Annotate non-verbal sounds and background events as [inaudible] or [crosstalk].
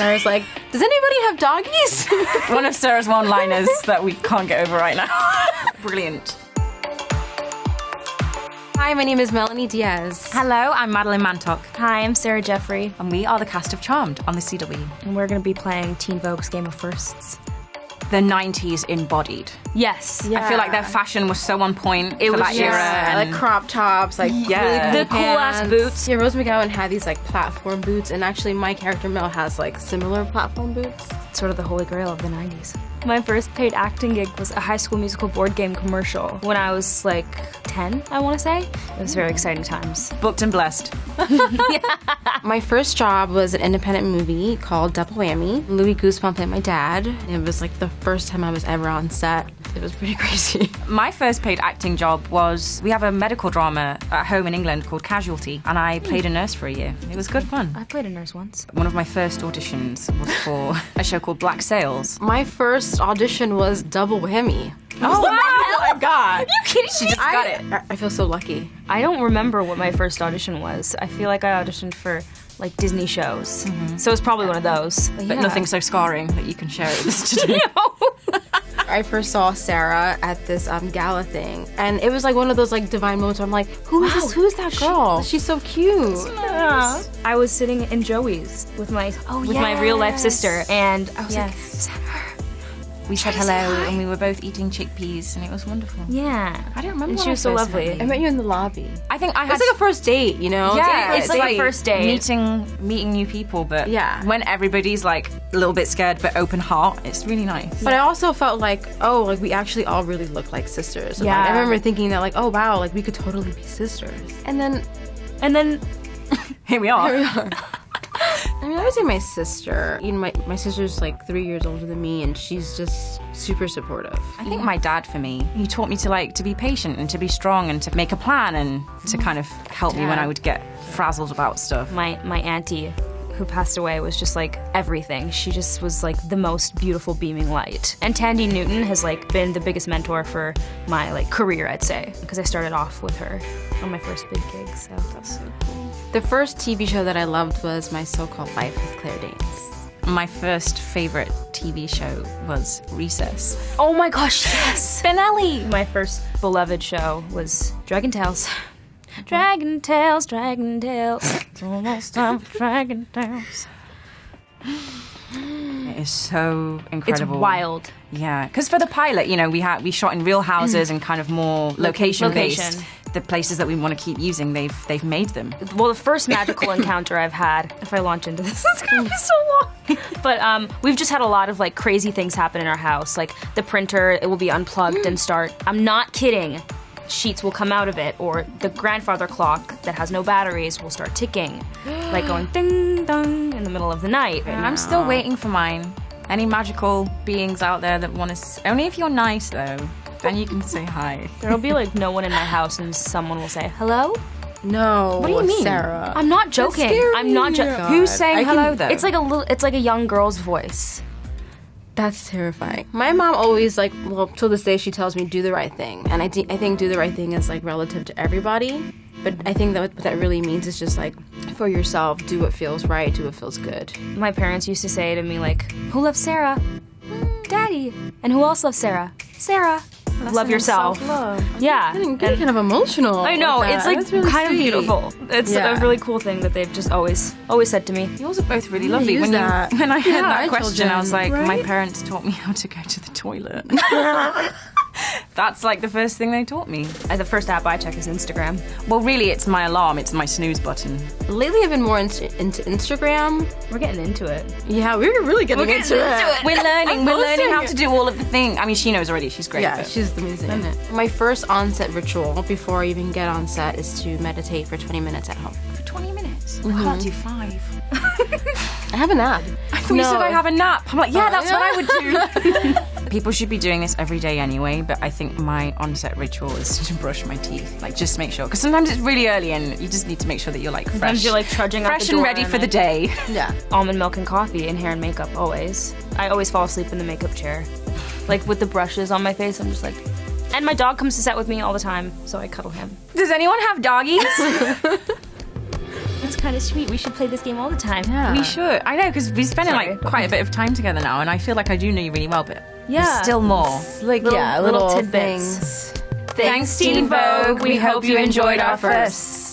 Sarah's like, does anybody have doggies? [laughs] One of Sarah's one-liners that we can't get over right now. [laughs] Brilliant. Hi, my name is Melonie Diaz. Hello, I'm Madeleine Mantock, Hi, I'm Sarah Jeffery, and we are the cast of Charmed on the CW. and we're going to be playing Teen Vogue's Game of Firsts. The 90s embodied. Yes. I feel like their fashion was so on point It for was that era. yeah, like and- crop tops, like Yeah. really The cool-ass boots. Yeah, Rose McGowan had these like platform boots, and actually my character Mel has like similar platform boots. It's Sort of the holy grail of the 90s. My first paid acting gig was a high school musical board game commercial when I was like 10, I want to say. It was very exciting times. booked and blessed. [laughs] [laughs] My first job was an independent movie called Double Whammy. Luis Guzmán played my dad. It was like the first time I was ever on set. It was pretty [laughs] crazy. My first paid acting job was we have a medical drama at home in England called Casualty, and I hmm. played a nurse for a year. It was good fun. I played a nurse once. One of my first auditions was for a show called Black Sails. My first audition was Double Whammy. Oh, Oh my god! you kidding She just got it. I, I feel so lucky. I don't remember what my first audition was. I feel like I auditioned for like Disney shows. Mm-hmm. So it's probably one of those. But nothing so scarring that you can share it with us [laughs] today. I first saw Sarah at this um, gala thing, and it was like one of those like divine moments where I'm like, who is this? Who is that girl? she's so cute. Yeah. I was sitting in Joey's with my oh, with my real life sister, and I was like, Yes. "Is that her?" We said hello, and we were both eating chickpeas, and it was wonderful. Yeah, I don't remember. And when she was so first met lovely. I met you in the lobby. I think I It had was like a first date, you know? Yeah, it's like a first date. Meeting meeting new people, but Yeah. when everybody's like a little bit scared but open heart, it's really nice. But I also felt like, oh, like we actually all really look like sisters. And, like, Yeah. I remember thinking that, like, oh wow, like we could totally be sisters. And then, and then here we are. Here we are. [laughs] I mean, I would say my sister. You know, my my sister's like three years older than me, and she's just super supportive. I think my dad for me, he taught me to like to be patient and to be strong and to make a plan and to kind of help me when I would get frazzled about stuff. my my auntie who passed away was just like everything. She just was like the most beautiful beaming light. And Thandie Newton has like been the biggest mentor for my like career, I'd say, because I started off with her on my first big gig. So that's so cool. The first TV show that I loved was My So-Called Life with Claire Danes. My first favorite TV show was Recess. Oh my gosh, yes, [laughs] Spinelli. My first beloved show was Dragon Tales. [laughs] Dragon Tales, Dragon Tales. It's almost time for Dragon Tales. It is so incredible. It's wild. Yeah, because for the pilot, you know, we had we shot in real houses mm. and kind of more location based. Location. The places that we want to keep using, they've they've made them. Well, the first magical [laughs] encounter I've had, if I launch into this, [laughs] it's gonna be so long. [laughs] But um, we've just had a lot of like crazy things happen in our house. Like the printer, it will be unplugged and start. I'm not kidding. Sheets will come out of it, or the grandfather clock that has no batteries will start ticking, [gasps] like going ding dong in the middle of the night. And I'm still waiting for mine. Any magical beings out there that want to? S- Only if you're nice though, then you can say hi. There'll be like no one in my house, and someone will say hello. No, what do you mean? Sarah? I'm not joking. scary. I'm not joking. Who's saying I can- hello though? It's like a little. It's like a young girl's voice. That's terrifying. My mom always like, well, till this day, she tells me do the right thing, and I, thi- I think do the right thing is like relative to everybody. But I think that what that really means is just like for yourself, do what feels right, do what feels good. My parents used to say to me like, "Who loves Sarah? "Mm, Daddy." And who else loves Sarah? Sarah. Love yourself. Yeah. Getting, getting kind of emotional. I know it's like really kind sweet. of beautiful. It's Yeah. a really cool thing that they've just always always said to me. Yours are both really lovely. When, that. you, [laughs] when I heard Yeah, that our question, I was like, children, my parents taught me how to go to the toilet. [laughs] [laughs] That's like the first thing they taught me. Uh, The first app I check is Instagram. Well, really, it's my alarm. It's my snooze button. Lately, I've been more into, into Instagram. We're getting into it. Yeah, we're really getting, into, it. We're learning. I'm We're learning how to do all of the things. I mean, she knows already. She's great. Yeah, she's amazing. My first on-set ritual before I even get on set is to meditate for 20 minutes at home. for 20 minutes. I can't do five. I have a nap. [laughs] I thought you said I have a nap. I'm like, yeah, that's what I would do. [laughs] do. People should be doing this every day anyway, but I think my onset ritual is to brush my teeth. Like, just make sure. Because sometimes it's really early and you just need to make sure that you're like fresh. Sometimes you're like trudging out fresh the and ready and for the day. [laughs] yeah. almond milk and coffee and hair and makeup always. I always fall asleep in the makeup chair. Like with the brushes on my face, I'm just like and my dog comes to set with me all the time, so I cuddle him. Does anyone have doggies? [laughs] [laughs] It's kind of sweet. We should play this game all the time. Yeah. We should. I know because we're spending Sorry. like quite a bit of time together now, and I feel like I do know you really well, but Yeah. still more. like Little- yeah, little little, tidbits. things. Thanks, Teen Vogue. We hope you enjoyed our firsts.